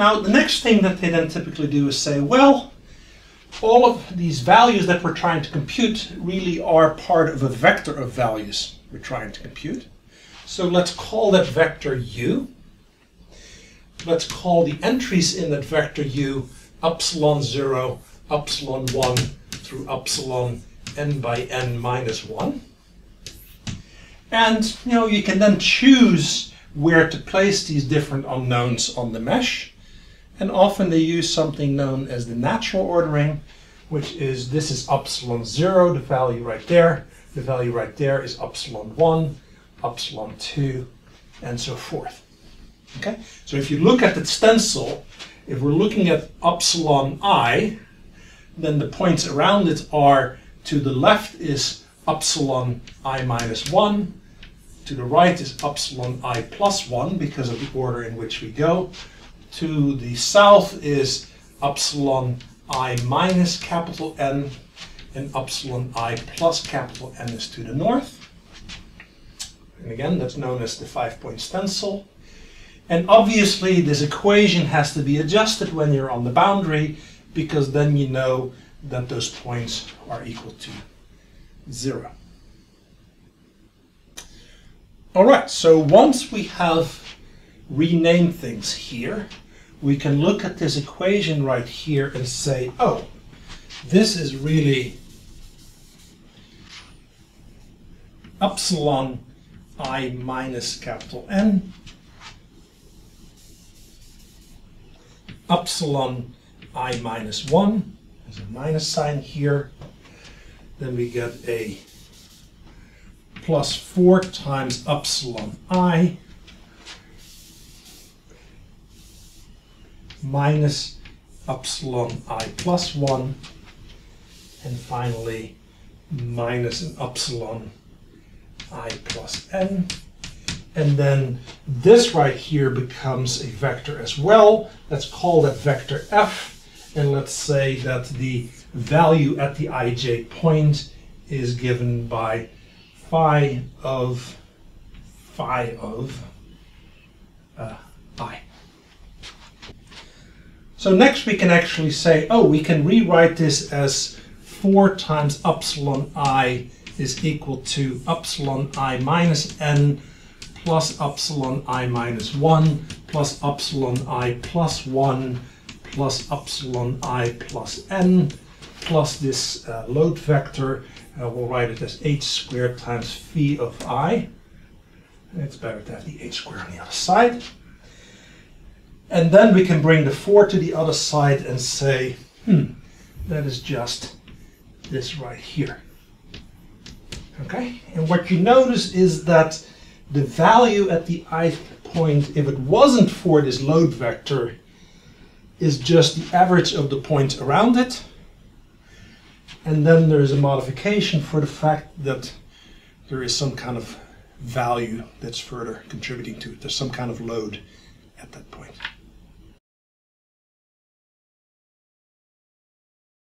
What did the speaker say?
Now, the next thing that they then typically do is say, well, all of these values that we're trying to compute really are part of a vector of values we're trying to compute. So let's call that vector u. Let's call the entries in that vector u upsilon 0, upsilon 1 through upsilon n by n minus 1. And you know you can then choose where to place these different unknowns on the mesh. And often they use something known as the natural ordering, which is this is upsilon 0, the value right there. The value right there is upsilon 1, upsilon 2, and so forth. Okay, so if you look at the stencil, if we're looking at upsilon i, then the points around it are to the left is upsilon i minus 1, to the right is upsilon i plus 1 because of the order in which we go, to the south is upsilon i minus capital N and upsilon i plus capital N is to the north. And again, that's known as the five-point stencil. And obviously, this equation has to be adjusted when you're on the boundary because then you know that those points are equal to zero. All right, so once we have renamed things here, we can look at this equation right here and say, oh, this is really upsilon i minus capital N, upsilon i minus 1, there's a minus sign here, then we get a plus 4 times upsilon i minus upsilon i plus 1 and finally minus an upsilon i plus n. And then this right here becomes a vector as well. Let's call that vector f and let's say that the value at the ij point is given by phi of phi of uh, i so next we can actually say, oh, we can rewrite this as 4 times upsilon i is equal to upsilon i minus n plus upsilon i minus 1 plus upsilon i plus 1 plus upsilon i plus n plus this uh, load vector. Uh, we'll write it as h squared times phi of i. It's better to have the h squared on the other side. And then we can bring the 4 to the other side and say, hmm, that is just this right here. Okay, and what you notice is that the value at the ith point, if it wasn't for this load vector, is just the average of the points around it. And then there is a modification for the fact that there is some kind of value that's further contributing to it. There's some kind of load at that point.